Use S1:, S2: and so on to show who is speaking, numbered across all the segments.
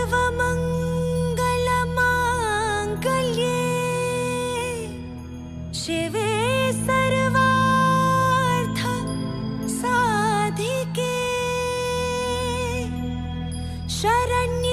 S1: सर्वमङ्गलमाङ्गल्ये शिवे साधिके शरण्ये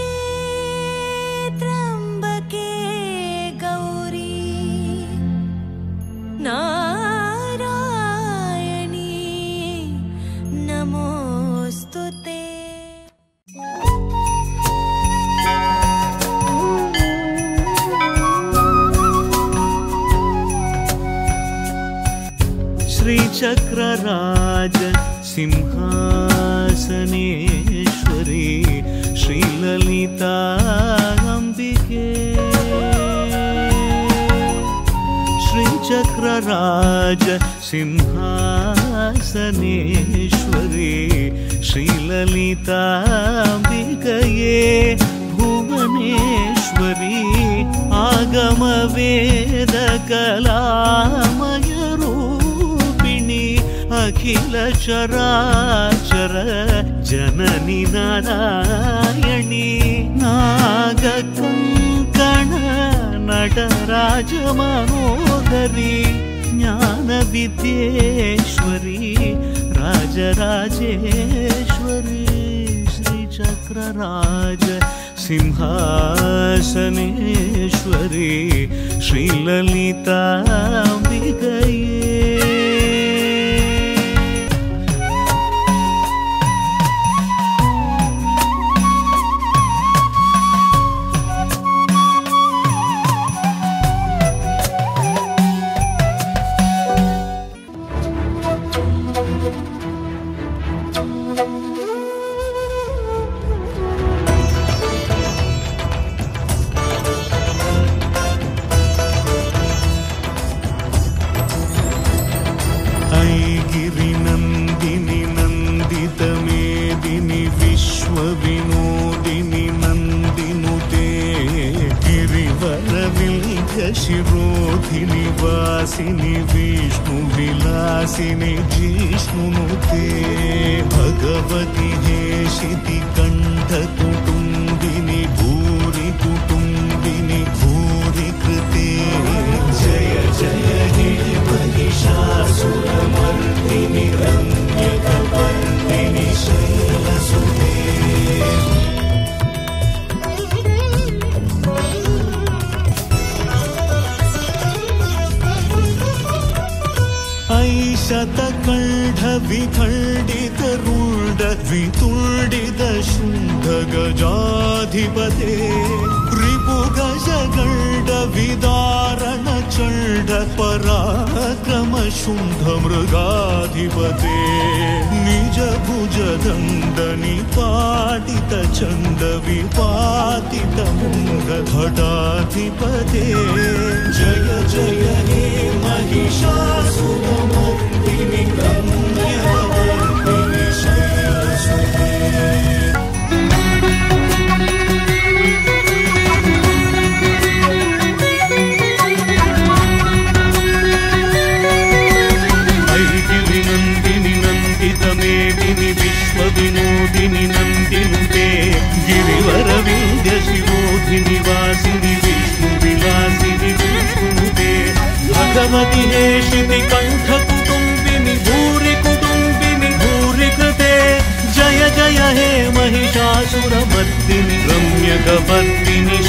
S2: श्रीचक्रराज सिंहासनेश्वरी श्रीललिता अम्बिके। श्रीचक्रराज सिंहासनेश्वरी श्रीललिताम्बिकये भुवनेश्वरी आगमवेदकलामयरूपिणि अखिल चराचर जननि नारायणी नागकङ्कण नटराजमनोदरी ज्ञानविद्येश्वरी राजराजेश्वरी श्रीचक्रराज सिंहासनेश्वरी श्रीललिताम्बिकये ऐगिरिनन्दिनि नन्दितमेदिनि विश्वविनोदिनि नन्दिनुते गिरिवरविल्यशिरोधिनि वासिनि विष्णुविलासिनि जिष्णुनुते भगवति हेशिति कण्ठकुटुम्बिनि विखण्डितरुण्ड वितुण्डित शुण्ड गजाधिपते रिपुगजगण्ड विदारण चण्ड पराक्रम शुण्ड मृगाधिपते निज भुज निपातित चण्ड विपातित मुण्ड घटाधिपते जय जय हे महिषासुरमर्दिनि गिरिवरविन्द्यशिरोधिनि वासिनि विष्णुविलासिनि विष्णुनुते भगवति हेशिनि कण्ठकुटुम्बिनि भूरि कुटुम्बिनि भूरि कृते। जय जय हे महिषासुरमर्दिनि रम्यकपर्दिनि शैल